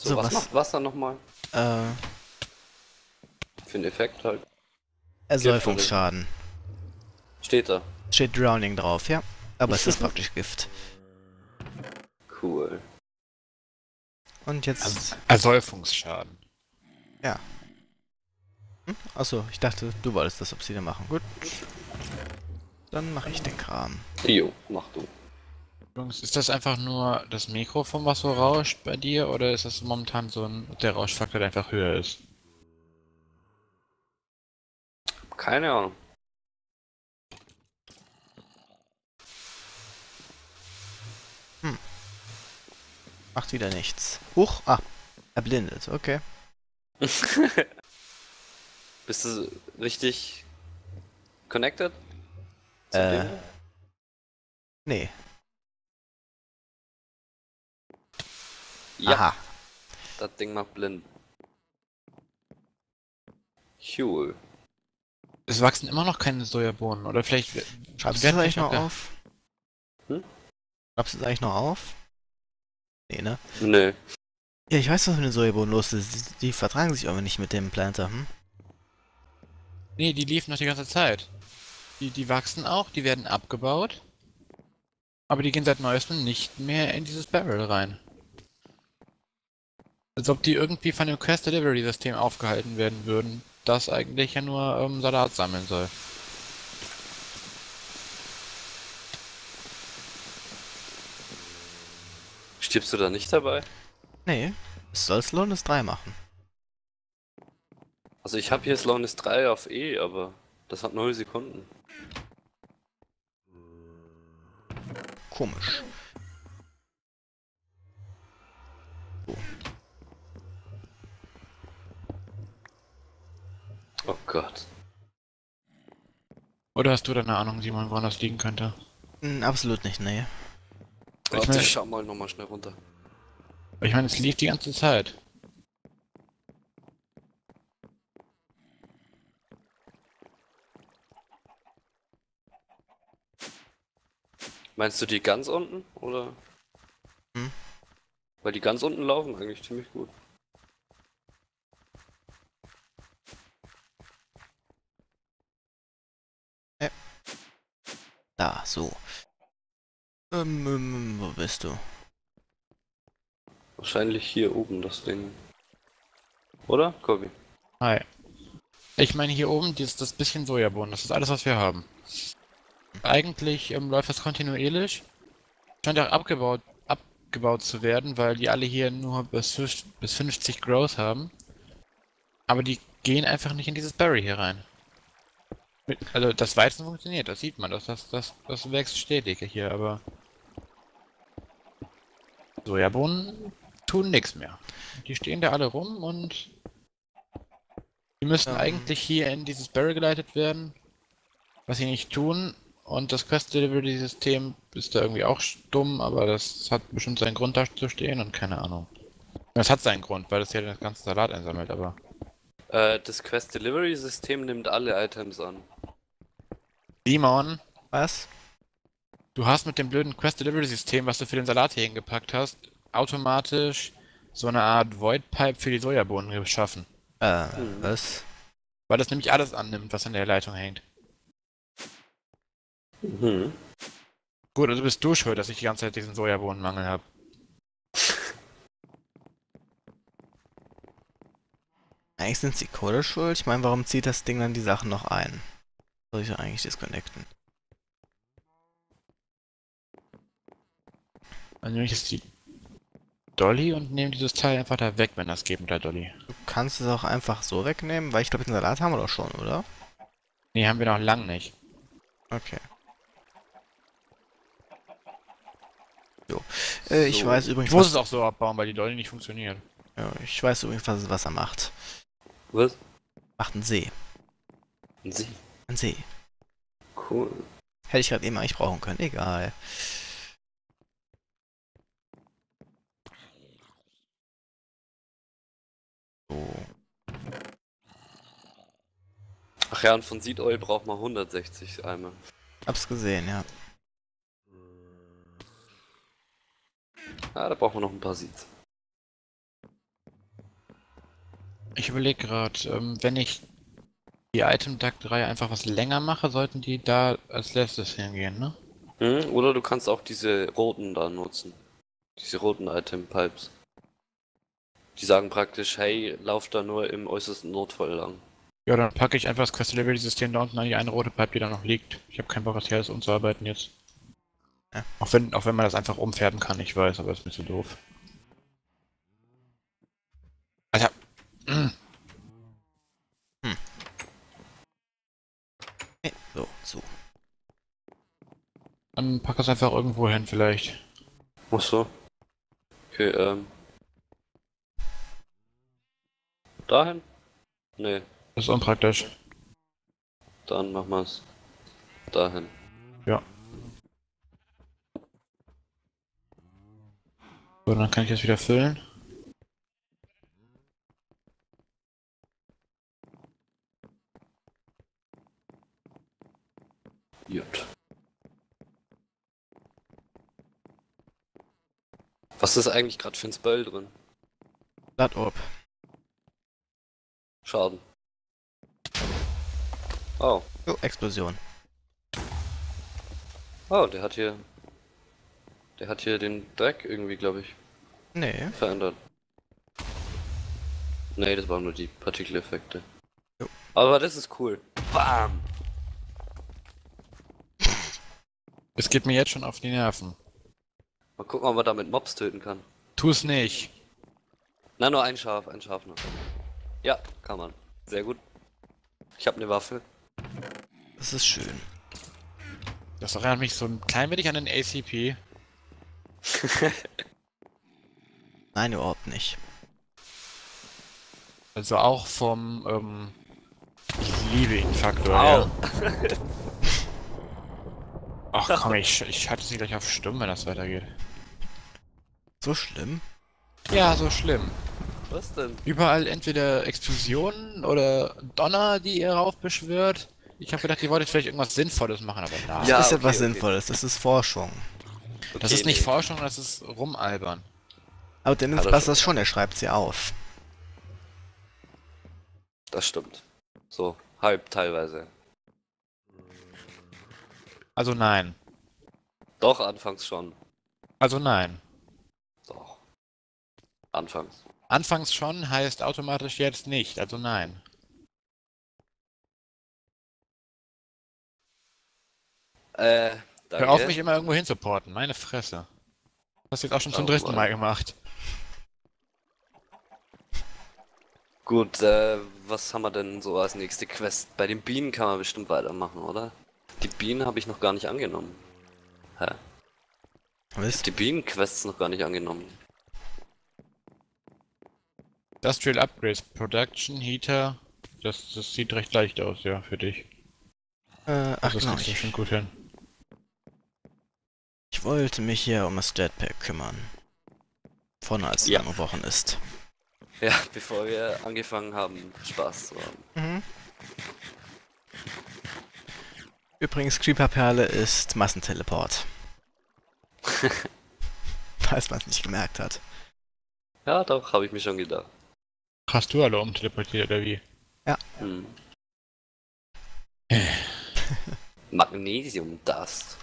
So, So, was, was- macht Wasser nochmal? Äh, Für einen Effekt halt. Ersäufungsschaden. Steht da. Steht Drowning drauf, ja. Aber es ist praktisch Gift. Cool. Und jetzt. Also, Ersäufungsschaden. Hm? Achso, ich dachte, du wolltest das Obsidian machen. Gut. Dann mache ich den Kram. Jo, mach du. Jungs, ist das einfach nur das Mikrofon, was so rauscht bei dir, oder ist das momentan so ein, der Rauschfaktor, der einfach höher ist? Keine Ahnung. Macht wieder nichts. Huch, ah, erblindet, okay. Bist du richtig connected? Zu Äh. dem? Nee. Ja, Aha. das Ding macht blind. Cool. Es wachsen immer noch keine Sojabohnen, oder vielleicht... Schreibst du das eigentlich noch auf? Hm? Schreibst du das eigentlich noch auf? Nee, ne? Nö. Ja, ich weiß, was mit den Sojabohnen los ist. Die vertragen sich aber nicht mit dem Planter, hm? Nee, die liefen noch die ganze Zeit. Die, die wachsen auch, die werden abgebaut. Aber die gehen seit neuestem nicht mehr in dieses Barrel rein. Als ob die irgendwie von dem Quest Delivery System aufgehalten werden würden, das eigentlich ja nur ähm, Salat sammeln soll. Stirbst du da nicht dabei? Nee, es soll Slowness 3 machen. Also ich habe hier Slowness 3 auf E, aber das hat 0 Sekunden. Komisch. Oh Gott. Oder hast du da eine Ahnung, Simon, woran das liegen könnte? Hm, absolut nicht, nee. Warte, meine- ich schau mal nochmal schnell runter. Ich meine, es lief die ganze Zeit. Meinst du die ganz unten, oder? Hm. Weil die ganz unten laufen eigentlich ziemlich gut. Da, so. Ähm, ähm, wo bist du? Wahrscheinlich hier oben das Ding. Oder, Kobi? Hi. Ich meine, hier oben, dieses, das bisschen Sojabohnen, das ist alles, was wir haben. Eigentlich ähm, läuft das kontinuierlich. Scheint auch abgebaut, abgebaut zu werden, weil die alle hier nur bis, bis 50 Growth haben. Aber die gehen einfach nicht in dieses Berry hier rein. Also das Weizen funktioniert, das sieht man, das, das, das, das wächst stetig hier, aber Sojabohnen tun nichts mehr. Die stehen da alle rum und die müssten Ähm. eigentlich hier in dieses Barrel geleitet werden, was sie nicht tun. Und das Quest Delivery System ist da irgendwie auch stumm, aber das hat bestimmt seinen Grund da zu stehen und keine Ahnung. Das hat seinen Grund, weil das ja das ganze Salat einsammelt, aber. Äh, das Quest Delivery System nimmt alle Items an. Simon, Was? du hast mit dem blöden Quest Delivery System, was du für den Salat hier hingepackt hast, automatisch so eine Art Void Pipe für die Sojabohnen geschaffen. Äh, Hm. was? Weil das nämlich alles annimmt, was an der Leitung hängt. Mhm. Gut, also bist du schuld, dass ich die ganze Zeit diesen Sojabohnenmangel habe. Eigentlich sind die Code schuld. Ich meine, warum zieht das Ding dann die Sachen noch ein? Soll ich ja eigentlich disconnecten? Dann nehme ich jetzt die Dolly und nehme dieses Teil einfach da weg, wenn das geht mit der Dolly. Du kannst es auch einfach so wegnehmen, weil ich glaube, den Salat haben wir doch schon, oder? Nee, haben wir noch lang nicht. Okay. So. Äh, ich So. weiß übrigens, Ich muss was, es auch so abbauen, weil die Dolly nicht funktioniert. ja, ich weiß übrigens, was, was er macht. Was? Macht einen See. Ein Sie. Ein See. Cool. Hätte ich gerade eben eigentlich brauchen können. Egal. So. Ach ja, und von Seed Oil braucht man 160 Eimer. Hab's gesehen, ja. Ah, da braucht man noch ein paar Seeds. Ich überlege gerade, ähm, wenn ich die Item Duck 3 einfach was länger mache, sollten die da als letztes hingehen, ne? Hm? Oder du kannst auch diese roten da nutzen. Diese roten Item Pipes. Die sagen praktisch, hey, lauf da nur im äußersten Notfall lang. Ja, dann packe ich einfach das Quest Delivery System da unten an die eine rote Pipe, die da noch liegt. Ich habe keinen Bock, das hier umzuarbeiten jetzt. Ja. Auch wenn, auch wenn man das einfach umfärben kann, ich weiß, aber das ist mir zu doof. Alter. Mm. Nee, so, so. Dann pack das einfach irgendwo hin vielleicht. Ach so. Okay, ähm. Dahin? Nee, Das ist unpraktisch. dann machen wir's. Dahin. So, dann kann ich das wieder füllen. Gut. Was ist eigentlich gerade für ein Spell drin? Blood Orb. Schaden. Oh. Oh, Explosion. Oh, der hat hier. Der hat hier den Dreck irgendwie, glaube ich, Nee. verändert. Nee, das waren nur die Partikeleffekte. Jo. Aber das ist cool. Bam! Es geht mir jetzt schon auf die Nerven. Mal gucken, ob man damit Mobs töten kann. Tu es nicht. Na, nur ein Schaf, ein Schaf noch. Ja, kann man. Sehr gut. Ich habe eine Waffe. Das ist schön. Das erinnert mich so ein klein wenig an den ACP. Nein, überhaupt nicht. Also auch vom, ähm, ich liebe ihn Faktor, Au. ja. Ach komm, ich, ich schalte sie gleich auf stumm, wenn das weitergeht. So schlimm? Ja, so schlimm. Was denn? Überall entweder Explosionen oder Donner, die ihr raufbeschwört. Ich habe gedacht, ihr wolltet vielleicht irgendwas Sinnvolles machen, aber nein. Ja, das ist okay, etwas okay. Sinnvolles. Das ist Forschung. Das Okay, ist nicht nee. Forschung, das ist rumalbern. Aber Dennis passt schon. das schon, er schreibt sie auf. Das stimmt. So, halb teilweise. Also nein. Doch, anfangs schon. Also nein. Doch. Anfangs. Anfangs schon heißt automatisch jetzt nicht, also nein. Äh, danke. Hör auf, mich immer irgendwo hinzuporten, meine Fresse. Hast du jetzt auch schon zum Oh dritten. Mal gemacht. Gut, äh, was haben wir denn so als nächste Quest? Bei den Bienen kann man bestimmt weitermachen, oder? Die Bienen habe ich noch gar nicht angenommen. Hä? Wisst Die Bienen-Quests noch gar nicht angenommen. Industrial Upgrades, Production, Heater. Das, das sieht recht leicht aus, ja, für dich. Äh, ach Also das genau, kriegst du ich, schon gut hin. ich wollte mich hier um das Jetpack kümmern. Vorne als es Ja. angebrochen ist. Ja, bevor wir angefangen haben, Spaß zu haben. Mhm. Übrigens, Creeper-Perle ist Massenteleport. Falls man es nicht gemerkt hat. Ja, doch, habe ich mir schon gedacht. Hast du alle umteleportiert oder wie? Hm. Magnesium Dust.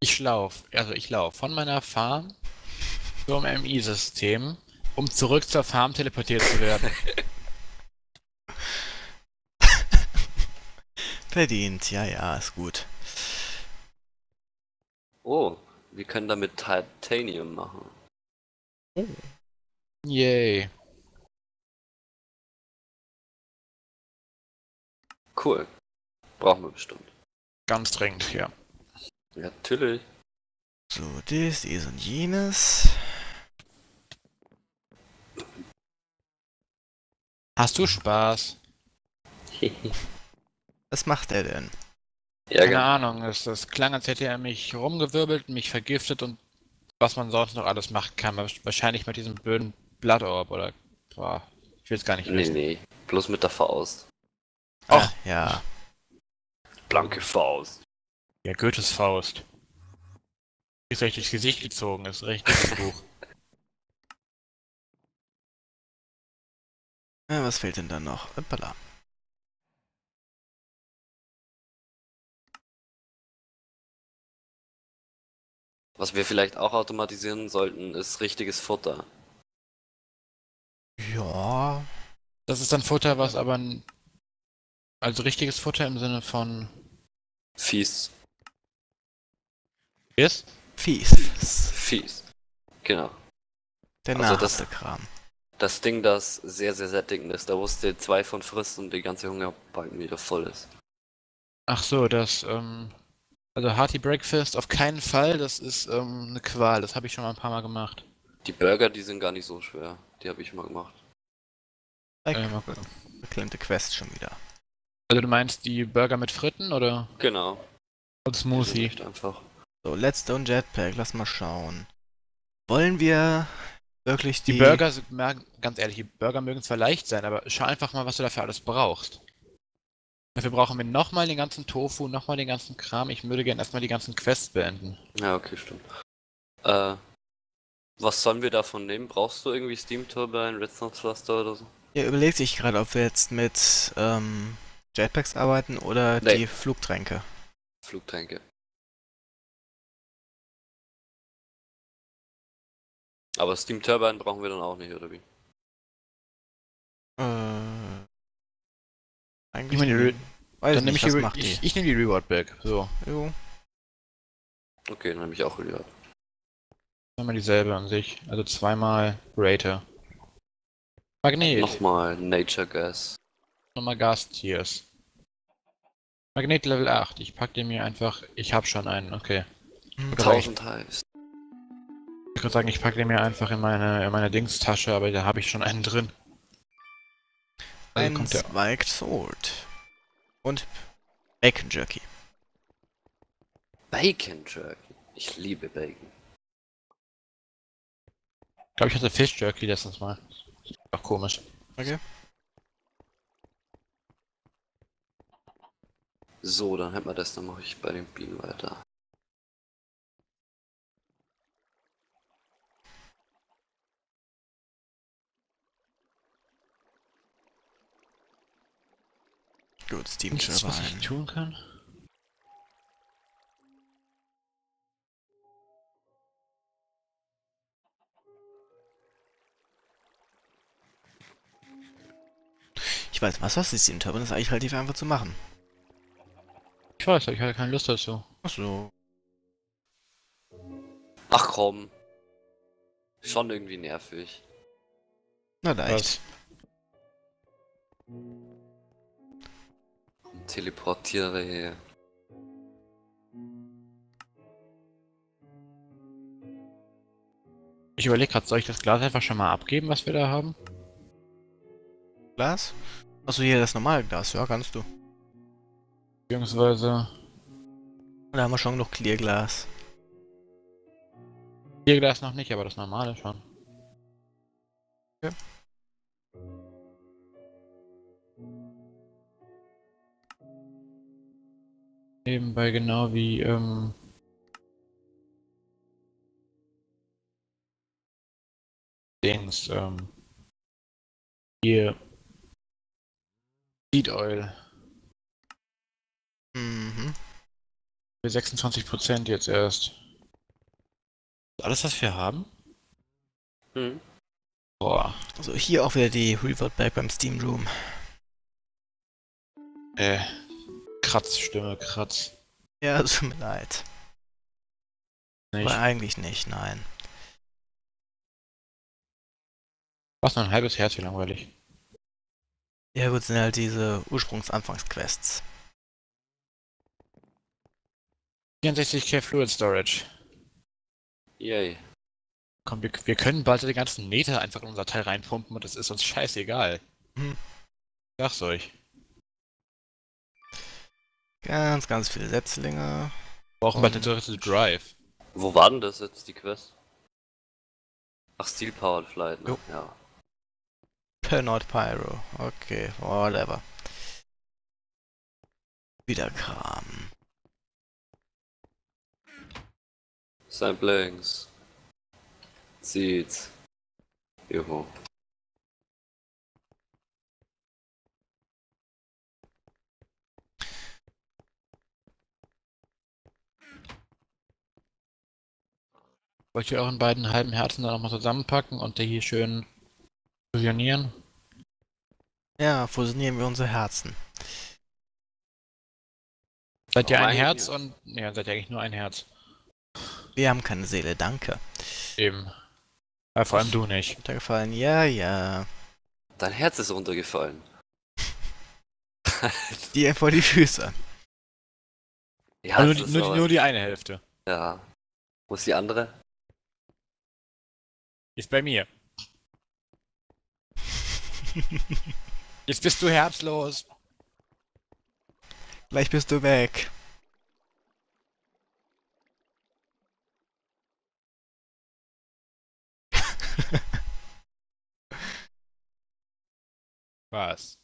Ich lauf, also ich lauf von meiner Farm zum MI-System, um zurück zur Farm teleportiert zu werden. Verdient, ja, ja, ist gut. Oh, wir können damit Titanium machen. Yay. Cool. Brauchen wir bestimmt. Ganz dringend, ja. Ja, natürlich. So, dies, dies und jenes. Hast du Spaß? Was macht er denn? ja, Keine. Ahnung, es, das klang, als hätte er mich rumgewirbelt, mich vergiftet und was man sonst noch alles machen kann. Wahrscheinlich mit diesem blöden Blood Orb oder. Boah, ich will es gar nicht Nee, wissen. nee. Bloß mit der Faust. Ach, ja. Blanke Faust. Ja, Goethes Faust. Ist euch durchs Gesicht gezogen, ist dickes Buch. Ja, was fehlt denn da noch? Hoppala. Was wir vielleicht auch automatisieren sollten, ist richtiges Futter. Ja. Das ist dann Futter, was aber ein, also richtiges Futter im Sinne von Fies. ist. Fies. Fies. Genau. Der Also das- Kram. Das Ding, das sehr, sehr sättigend ist, da wo es dir zwei von frisst und die ganze Hungerbalken wieder voll ist. Ach so, das, ähm, also Hearty Breakfast auf keinen Fall, das ist ähm, eine Qual, das habe ich schon mal ein paar Mal gemacht. Die Burger, die sind gar nicht so schwer. Die habe ich mal gemacht. Äh, mal gucken. Beklemmte Quest schon wieder. Also du meinst die Burger mit Fritten oder Genau. und Smoothie? echt einfach. So, Letzte Jetpack, lass mal schauen. Wollen wir wirklich die... Die Burger, sind- ganz ehrlich, die Burger mögen zwar leicht sein, aber schau einfach mal, was du dafür alles brauchst. Dafür brauchen wir nochmal den ganzen Tofu, nochmal den ganzen Kram. Ich würde gerne erstmal die ganzen Quests beenden. Ja, okay, stimmt. Äh, was sollen wir davon nehmen? Brauchst du irgendwie Steam Turbine, Redstone Cluster oder so? Ihr überlegt sich gerade, ob wir jetzt mit ähm, Jetpacks arbeiten oder Nee. die Flugtränke. Flugtränke. Aber Steam Turbine brauchen wir dann auch nicht, oder wie? Äh, eigentlich Ich meine, Dann nehme ich, was die, ich, ich nehme die Reward Bag. So, Jo. Okay, dann nehme ich auch wieder. immer dieselbe an sich. Also zweimal Rater. Magnet. Nochmal Nature Gas. Nochmal Gas-Tiers. Magnet Level 8. Ich pack den mir einfach. Ich hab schon einen, okay. Hm, Reicht. 1000 heißt. Ich würde sagen, ich packe den mir einfach in meine, in meine Dingstasche, aber da habe ich schon einen drin. Ein kommt der. Spiked Sword. Und Bacon Jerky. Bacon Jerky. Ich liebe Bacon. Ich glaube, ich hatte Fish Jerky letztens mal. Auch komisch. Okay. So, dann hätten wir das, dann mache ich bei den Bienen weiter. Gut, Steam Nichts, was ich tun kann? Ich weiß, was was ist Steam Turbine? ist eigentlich relativ einfach zu machen. Ich weiß, ich hatte keine Lust dazu. Achso. Ach komm. Schon irgendwie nervig. Na leicht. Was? Teleportiere hier. Ich überlege gerade, soll ich das Glas einfach schon mal abgeben, was wir da haben? Glas? Achso, hier das normale Glas. Ja, kannst du. Beziehungsweise. Da haben wir schon genug Clearglas. Hier Glas noch nicht, aber das normale schon. Okay. Nebenbei genau wie, ähm. Dings, ähm. Hier. Seed Oil. Mhm. Für 26% jetzt erst. Alles, was wir haben? Hm. Boah. Also hier auch wieder die Revert Back beim Steam Room. Äh. Kratzstimme, Kratz. Ja, tut mir leid. Nicht. Aber eigentlich nicht, nein. Was noch ein halbes Herz, wie langweilig. Ja gut, sind halt diese Ursprungs-Anfangsquests. 64k Fluid Storage. Yay. Komm, wir, wir können bald den ganzen Nether einfach in unser Teil reinpumpen und es ist uns scheißegal. Hm. Sag's euch. Ganz, ganz viele Setzlinge. Wir brauchen eine dritte Drive. Wo war denn das jetzt, die Quest? Ach, Steel Powered Flight, ne? Jo. Ja. Pernod Pyro. Okay, whatever. Wieder Kram. Samplings. Seeds. Juhu. Wollt ihr euren beiden halben Herzen dann nochmal zusammenpacken und die hier schön fusionieren? Ja, fusionieren wir unsere Herzen. Seid ihr Oh, ein Herz nicht. und. Ja, seid ihr eigentlich nur ein Herz. Wir haben keine Seele, danke. Eben. Ja, vor allem du nicht. Runtergefallen, ja, ja. Dein Herz ist runtergefallen. Die vor die Füße. Ja, Also das nur, ist nur, nur die eine Hälfte. Ja. Wo ist die andere? Ist bei mir. Jetzt bist du herzlos. Gleich bist du weg. Was?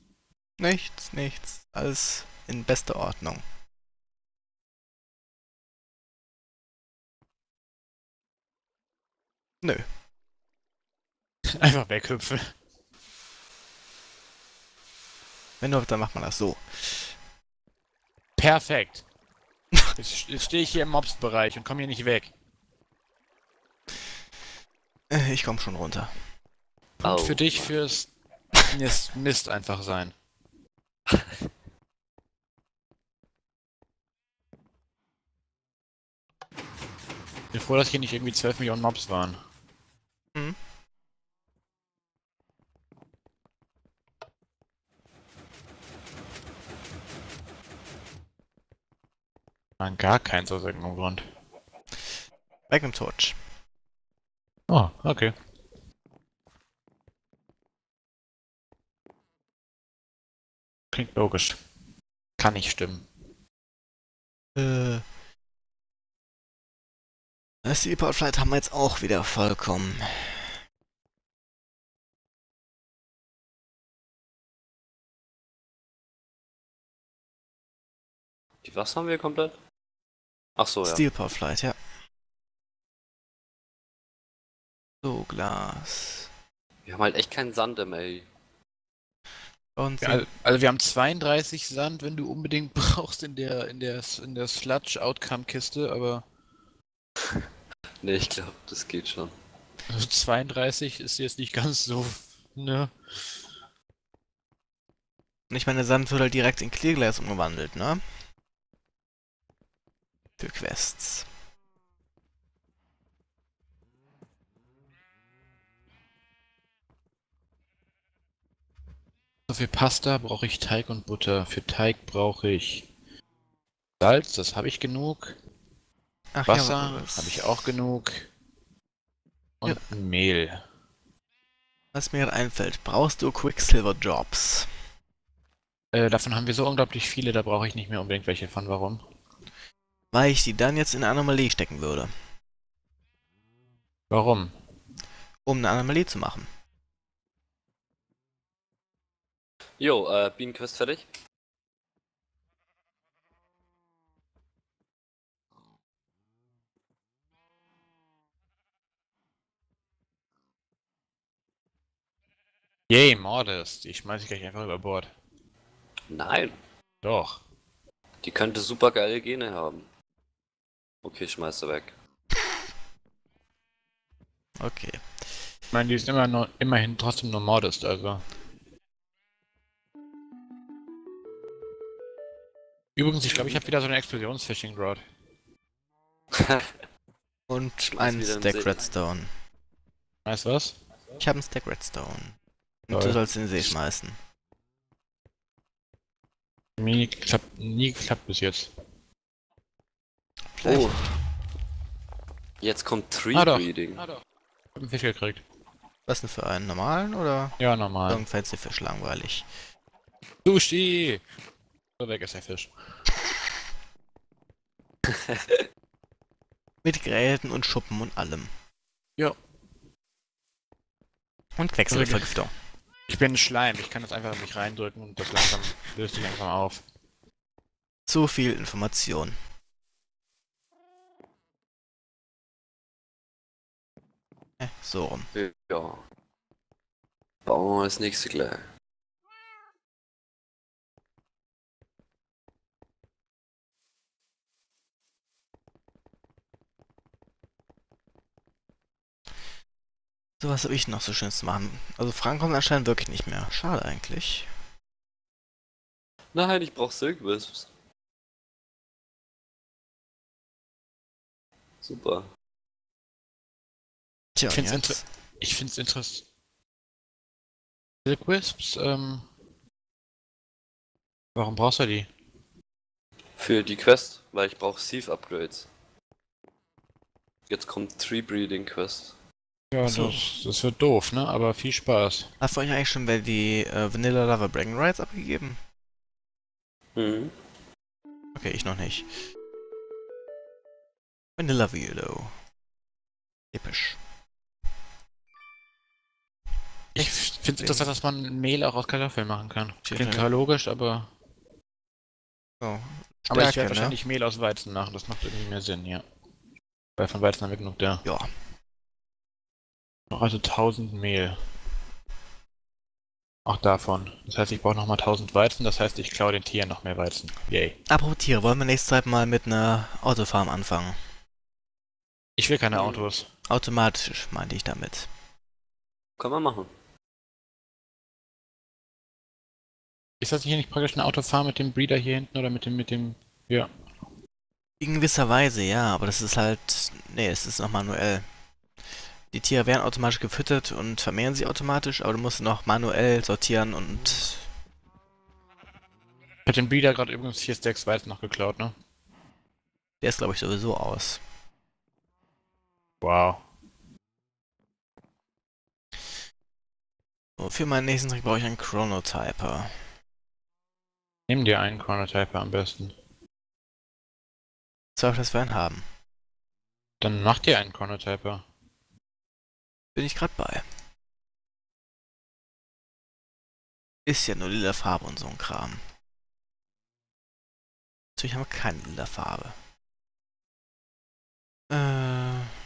Nichts, nichts. Alles in bester Ordnung. Nö. Einfach weghüpfen. Wenn du, dann macht man das so. Perfekt. Jetzt, jetzt stehe ich hier im Mobs-Bereich und komme hier nicht weg. Äh, Ich komm schon runter. Punkt Au. für dich fürs Mist, Mist einfach sein. Ich bin froh, dass hier nicht irgendwie 12 Millionen Mobs waren. An gar keins aus irgendeinem Grund. Magnum Torch. Oh, okay. Klingt logisch. Kann nicht stimmen. Äh. Das Seaport Flight haben wir jetzt auch wieder vollkommen. Was haben wir komplett? Ach so, ja. Steel Power Flight, ja. So, Glas. Wir haben halt echt keinen Sand im ey. Und Ja, also, also wir haben 32 Sand, wenn du unbedingt brauchst in der in der in der Sludge Outcome Kiste, aber Nee, ich glaube, das geht schon. also 32 ist jetzt nicht ganz so, ne? Und ich meine, Sand wird halt direkt in Clearglass umgewandelt, ne? Für Quests. So für Pasta brauche ich Teig und Butter. Für Teig brauche ich Salz, das habe ich genug. Ach Wasser was- habe ich auch genug. Und Mehl. Was mir gerade einfällt, brauchst du Quicksilver Jobs? Äh, davon haben wir so unglaublich viele, da brauche ich nicht mehr unbedingt welche von. Warum? Weil ich die dann jetzt in eine Anomalie stecken würde. Warum? Um eine Anomalie zu machen. Jo, äh, Bienenquest fertig? Yay, Mordes. Die schmeiße ich gleich einfach über Bord. Nein. Doch. Die könnte super geile Gene haben. Okay, schmeiß sie weg. Okay. Ich meine, die ist immer nur, immerhin trotzdem nur Modest, also. Übrigens, ich glaube, ich habe wieder so eine Explosionsfishing Rod. Und einen Stack See. Redstone. Weißt du was? Ich habe einen Stack Redstone. Und Toll. du sollst in den See schmeißen. Nie geklappt, nie geklappt bis jetzt. Vielleicht. Oh. Jetzt kommt Tree Ah. Breeding. Ah doch. Ich hab einen Fisch gekriegt. Was denn für einen normalen oder Ja, normal. irgendein fancy Fisch langweilig? Sushi! So weg ist der Fisch. Mit Gräten und Schuppen und allem. Ja. Und Quecksilbervergiftung. Ich bin ein Schleim, ich kann das einfach in mich reindrücken und das langsam löst sich langsam auf. Zu viel Information. Äh, so rum. Ja. Bauen wir das nächste gleich. So, was habe ich noch so schönes zu machen? Also Frank kommt anscheinend wirklich nicht mehr. Schade eigentlich. Nein, ich brauch Silk Wisps. Super. Tja, Ich finde es interessant. Silk Wisps, ähm. Warum brauchst du die? Für die Quest, weil ich brauche Thief Upgrades. Jetzt kommt Tree Breeding Quest. Ja, So. das, das wird doof, ne? Aber viel Spaß. Hast du euch eigentlich schon bei die äh, Vanilla Lava Bragging Rights abgegeben? Mhm. Okay, ich noch nicht. Vanilla Velo. Episch. Ich finde es interessant, dass man Mehl auch aus Kartoffeln machen kann. Klingt ja. logisch, aber. So. aber ich Stärke, werde ne? wahrscheinlich Mehl aus Weizen machen. Das macht irgendwie mehr Sinn, ja. Weil von Weizen haben wir genug da. Ja. Noch also 1000 Mehl. Auch davon. Das heißt, ich brauche nochmal 1000 Weizen. Das heißt, ich klaue den Tieren noch mehr Weizen. Yay. Apropos Tiere, wollen wir nächste Zeit mal mit einer Autofarm anfangen? Ich will keine Mhm. Autos. Automatisch meinte ich damit. Kann man machen. Ist das hier nicht praktisch eine Autofarm mit dem Breeder hier hinten oder mit dem, mit dem. Ja. In gewisser Weise, ja, aber das ist halt. Nee, es ist noch manuell. Die Tiere werden automatisch gefüttert und vermehren sich automatisch, aber du musst noch manuell sortieren und. Ich hab den Breeder gerade übrigens 4 Stacks Weizen noch geklaut, ne? Der ist, glaube ich, sowieso aus. Wow. So, für meinen nächsten Trick brauche ich einen Chronotyper. Nimm dir einen Chronotyper am besten. Soll dass wir einen haben? Dann mach dir einen Chronotyper. Bin ich gerade bei. Ist ja nur lila Farbe und so ein Kram. Natürlich haben wir keine lila Farbe. Äh.